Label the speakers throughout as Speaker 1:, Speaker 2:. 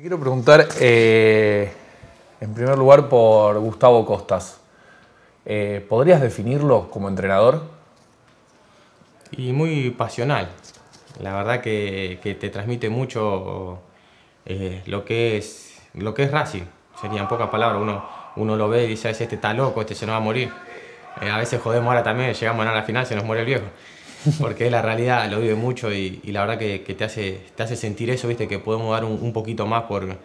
Speaker 1: Quiero preguntar, eh, en primer lugar, por Gustavo Costas. Eh, ¿Podrías definirlo como entrenador?
Speaker 2: Y muy pasional. La verdad que, te transmite mucho eh, lo, que es, lo que es Racing. Sería en pocas palabras. Uno, uno lo ve y dice, este está loco, este se nos va a morir. a veces jodemos ahora también, llegamos a la final, se nos muere el viejo. Porque es la realidad, lo vive mucho y, la verdad que, te, hace, te hace sentir eso, viste, que podemos dar un, poquito más por,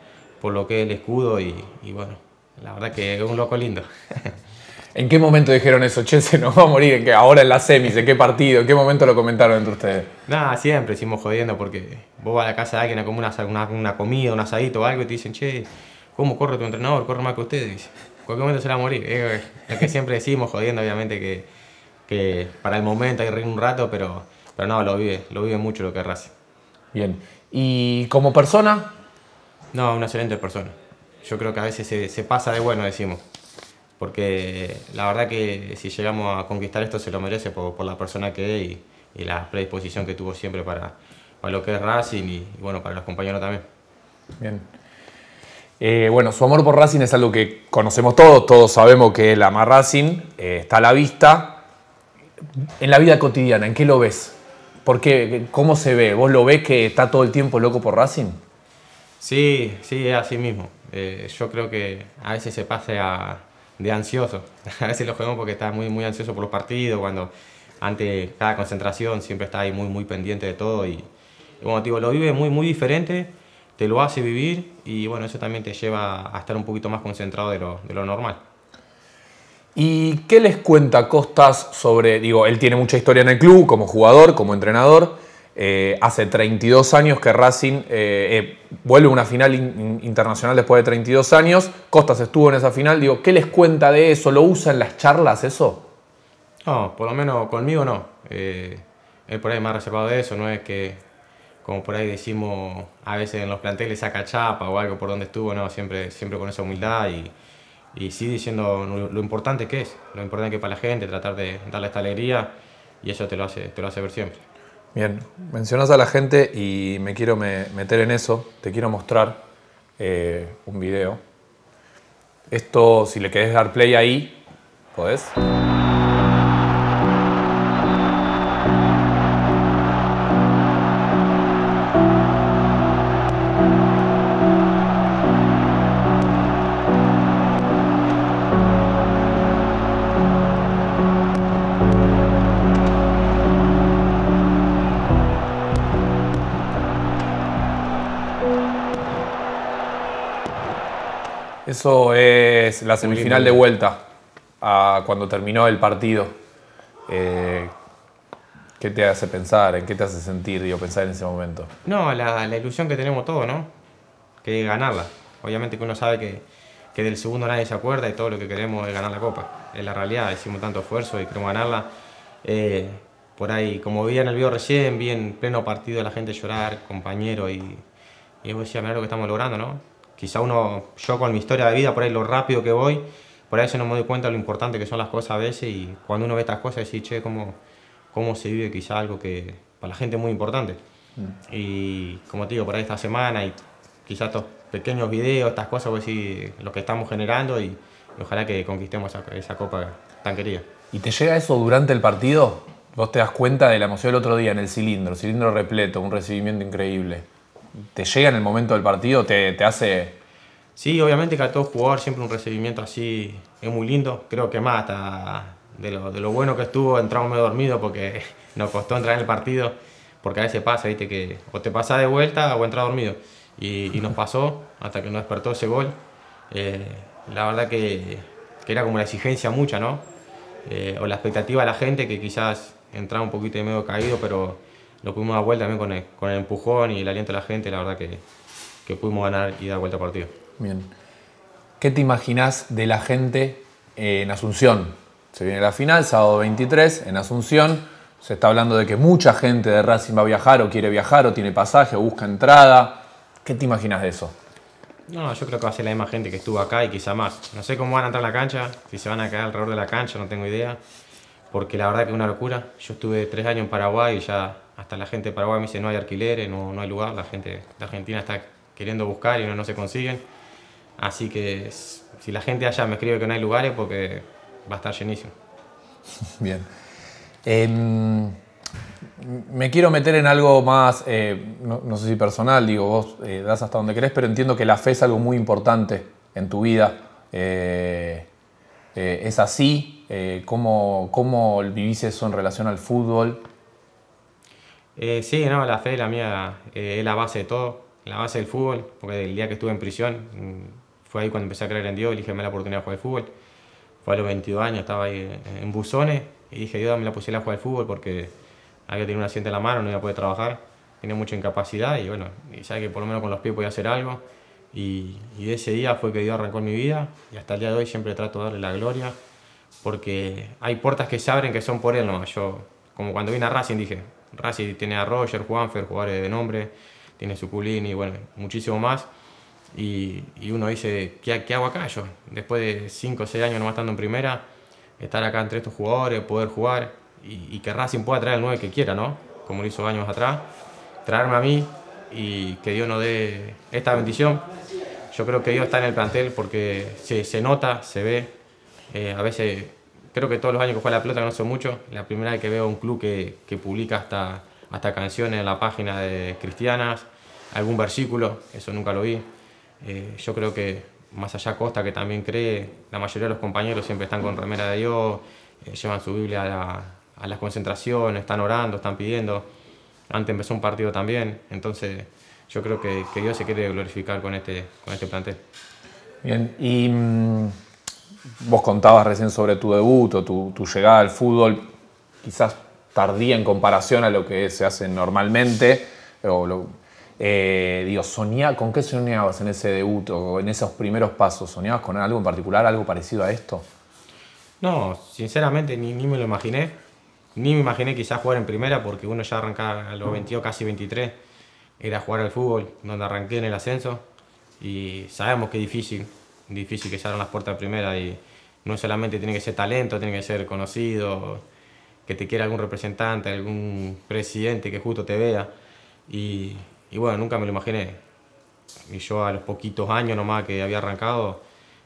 Speaker 2: por, lo que es el escudo y, bueno, la verdad que es un loco lindo.
Speaker 1: ¿En qué momento dijeron eso? Che, se nos va a morir, ¿En qué? ahora en la semis, ¿en qué partido? ¿En qué momento lo comentaron entre ustedes?
Speaker 2: Nada, siempre hicimos jodiendo porque vos vas a la casa de alguien a comer una, una, comida, un asadito o algo y te dicen, che, ¿cómo corre tu entrenador? Corre más que ustedes. En cualquier momento se va a morir. Es lo que siempre decimos jodiendo, obviamente, que que para el momento hay que reír un rato, pero, pero no, lo vive, lo vive mucho lo que es Racing.
Speaker 1: Bien. ¿Y como persona?
Speaker 2: No, una excelente persona. Yo creo que a veces se, pasa de bueno, decimos. Porque la verdad que si llegamos a conquistar esto se lo merece por, la persona que es y, la predisposición que tuvo siempre para, para lo que es Racing y, bueno, para los compañeros también.
Speaker 1: Bien. Eh, bueno, su amor por Racing es algo que conocemos todos, todos sabemos que el ama Racing eh, está a la vista, en la vida cotidiana, ¿en qué lo ves? ¿Por qué? ¿Cómo se ve? ¿Vos lo ves que está todo el tiempo loco por Racing?
Speaker 2: Sí, sí, es así mismo. Eh, yo creo que a veces se pasa de ansioso. A veces lo juego porque está muy, muy ansioso por los partidos, cuando ante cada concentración siempre está ahí muy, muy pendiente de todo. Y, como digo, lo vive muy, muy diferente, te lo hace vivir y bueno, eso también te lleva a estar un poquito más concentrado de lo, de lo normal.
Speaker 1: ¿Y qué les cuenta Costas sobre, digo, él tiene mucha historia en el club como jugador, como entrenador? Eh, hace 32 años que Racing eh, eh, vuelve a una final internacional después de 32 años. Costas estuvo en esa final. Digo, ¿qué les cuenta de eso? ¿Lo usa en las charlas eso?
Speaker 2: No, por lo menos conmigo no. él por ahí más reservado de eso. No es que, como por ahí decimos, a veces en los planteles saca chapa o algo por donde estuvo. No, siempre, siempre con esa humildad y y sí diciendo lo, importante que es, lo importante que es para la gente, tratar de darle esta alegría y eso te lo hace, te lo hace ver siempre.
Speaker 1: Bien, mencionas a la gente y me quiero meter en eso, te quiero mostrar eh, un video. Esto, si le querés dar play ahí, podés. Eso es la semifinal de vuelta, a cuando terminó el partido. Eh, ¿Qué te hace pensar? ¿En qué te hace sentir, digo, pensar en ese momento?
Speaker 2: No, la, ilusión que tenemos todos, ¿no? Que es ganarla. Obviamente que uno sabe que, que, del segundo nadie se acuerda y todo lo que queremos es ganar la Copa. Es la realidad, hicimos tanto esfuerzo y queremos ganarla. Eh, por ahí, como vi en el video recién, vi en pleno partido la gente llorar, compañero, y, y yo decía, mira lo que estamos logrando, ¿no? Quizá uno, yo con mi historia de vida, por ahí lo rápido que voy, por ahí se no me doy cuenta de lo importante que son las cosas a veces y cuando uno ve estas cosas decís, che, cómo, cómo se vive quizá algo que para la gente es muy importante. Mm. Y como te digo, por ahí esta semana y quizás estos pequeños videos, estas cosas, pues sí, lo que estamos generando y, ojalá que conquistemos esa, esa copa tan querida.
Speaker 1: ¿Y te llega eso durante el partido? Vos te das cuenta de la emoción del otro día en el cilindro, cilindro repleto, un recibimiento increíble. ¿Te llega en el momento del partido? ¿Te, te hace...?
Speaker 2: Sí, obviamente que a todo jugador siempre un recibimiento así es muy lindo. Creo que más hasta de lo, de lo bueno que estuvo entramos medio dormido porque nos costó entrar en el partido. Porque a veces pasa, ¿viste? Que o te pasa de vuelta o entras dormido. Y, y, nos pasó hasta que nos despertó ese gol. Eh, la verdad que, que, era como la exigencia mucha, ¿no? Eh, o la expectativa de la gente que quizás entraba un poquito de medio caído, pero lo pudimos dar vuelta también con el, con el empujón y el aliento de la gente, la verdad que, que pudimos ganar y dar vuelta al partido.
Speaker 1: Bien. ¿Qué te imaginas de la gente en Asunción? Se viene la final, sábado 23, en Asunción. Se está hablando de que mucha gente de Racing va a viajar o quiere viajar o tiene pasaje o busca entrada. ¿Qué te imaginas de eso?
Speaker 2: No, yo creo que va a ser la misma gente que estuvo acá y quizá más. No sé cómo van a entrar a la cancha, si se van a quedar alrededor de la cancha, no tengo idea. Porque la verdad que es una locura. Yo estuve tres años en Paraguay y ya hasta la gente de Paraguay me dice no hay alquileres, no, no hay lugar, la gente de Argentina está queriendo buscar y no, no se consiguen. Así que si la gente allá me escribe que no hay lugares, porque va a estar llenísimo.
Speaker 1: Bien. Em, me quiero meter en algo más, eh, no, sé si personal, digo, vos eh, das hasta donde querés, pero entiendo que la fe es algo muy importante en tu vida. Eh, ¿Es así? ¿cómo, ¿Cómo vivís eso en relación al fútbol?
Speaker 2: Sí, no, la fe, la mía, es la base de todo, la base del fútbol, porque el día que estuve en prisión, mm, fue ahí cuando empecé a creer en Dios, elige la oportunidad de jugar al fútbol. Fue a los 22 años, estaba ahí en Buzones y dije, Dios, dame la posibilidad de jugar al fútbol porque había tenido un accidente en la mano, no iba a poder trabajar, tenía mucha incapacidad y bueno, y sabe que por lo menos con los pies podía hacer algo. Y, y ese día fue que Dios arrancó mi vida y hasta el día de hoy siempre trato de darle la gloria porque hay puertas que se abren que son por él, ¿no? Yo, como cuando vine a Racing dije, Racing tiene a Roger, Juanfer, jugadores de nombre, tiene su y bueno, muchísimo más. Y, y uno dice, ¿qué, ¿qué, hago acá yo? Después de 5 o 6 años no estando en primera, estar acá entre estos jugadores, poder jugar y, que Racing pueda traer el 9 que quiera, ¿no? Como lo hizo años atrás, traerme a mí y que Dios nos dé esta bendición. Yo creo que Dios está en el plantel porque se, se nota, se ve. Eh, a veces, creo que todos los años que juega la pelota, no sé mucho, la primera vez que veo un club que, que publica hasta, hasta canciones en la página de cristianas, algún versículo, eso nunca lo vi. Eh, yo creo que más allá Costa, que también cree, la mayoría de los compañeros siempre están con remera de Dios, eh, llevan su Biblia a, a, las concentraciones, están orando, están pidiendo. Antes empezó un partido también, entonces yo creo que, que Dios se quiere glorificar con este, con este plantel.
Speaker 1: Bien, y mm, vos contabas recién sobre tu debut o tu, tu llegada al fútbol, quizás tardía en comparación a lo que se hace normalmente, o lo, eh, digo, ¿con qué soñabas en ese debut o en esos primeros pasos? ¿Soñabas con algo en particular, algo parecido a esto?
Speaker 2: No, sinceramente ni, me lo imaginé. Ni me imaginé quizás jugar en primera porque uno ya arrancaba a los 22, casi 23. Era jugar al fútbol, donde arranqué en el ascenso. Y sabemos que es difícil, difícil que se abran las puertas primera y no solamente tiene que ser talento, tiene que ser conocido, que te quiera algún representante, algún presidente que justo te vea. Y, y bueno, nunca me lo imaginé. Y yo a los poquitos años nomás que había arrancado,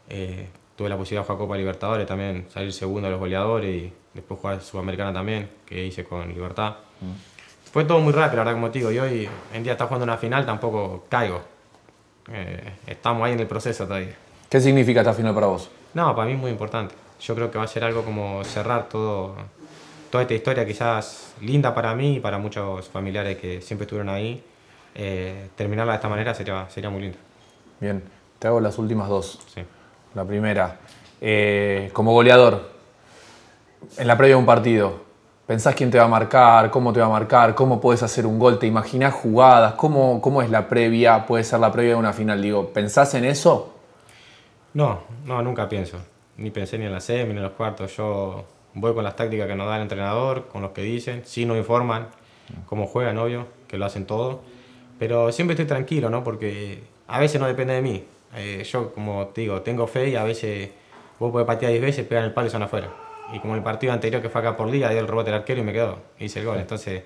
Speaker 2: eh, tuve la posibilidad de jugar Copa Libertadores también, salir segundo de los goleadores y después jugar Sudamericana también, que hice con Libertad. Mm. Fue todo muy rápido, la verdad, como te digo. Y hoy en día está jugando una final, tampoco caigo. Eh, estamos ahí en el proceso todavía.
Speaker 1: ¿Qué significa esta final para vos?
Speaker 2: No, para mí es muy importante. Yo creo que va a ser algo como cerrar todo, toda esta historia quizás linda para mí y para muchos familiares que siempre estuvieron ahí eh, terminarla de esta manera sería, sería muy lindo.
Speaker 1: Bien, te hago las últimas dos. La primera, eh, como goleador, en la previa de un partido, ¿pensás quién te va a marcar? ¿Cómo te va a marcar? ¿Cómo puedes hacer un gol? ¿Te imaginás jugadas? ¿Cómo, ¿Cómo es la previa? ¿Puede ser la previa de una final? Digo, ¿pensás en eso?
Speaker 2: No, no, nunca pienso. Ni pensé ni en la semi, ni en los cuartos. Yo voy con las tácticas que nos da el entrenador, con los que dicen. Si nos informan cómo juegan, obvio, que lo hacen todo pero siempre estoy tranquilo, ¿no? Porque a veces no depende de mí. Eh, yo, como te digo, tengo fe y a veces vos podés patear 10 veces, pegar el palo y son afuera. Y como el partido anterior que fue acá por liga, dio el rebote al arquero y me quedó, hice el gol. Entonces,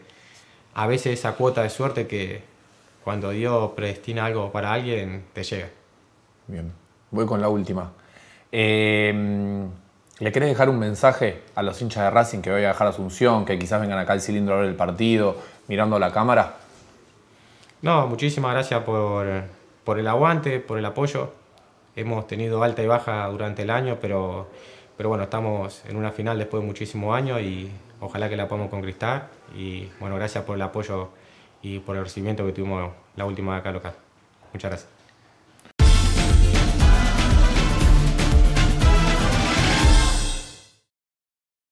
Speaker 2: a veces esa cuota de suerte que cuando Dios predestina algo para alguien, te llega.
Speaker 1: Bien, voy con la última. Eh, ¿Le querés dejar un mensaje a los hinchas de Racing que voy a dejar Asunción, que quizás vengan acá al cilindro a ver el partido, mirando la cámara?
Speaker 2: No, muchísimas gracias por, por el aguante, por el apoyo. Hemos tenido alta y baja durante el año, pero, pero bueno, estamos en una final después de muchísimos años y ojalá que la podamos conquistar. Y bueno, gracias por el apoyo y por el recibimiento que tuvimos la última acá local. Muchas gracias.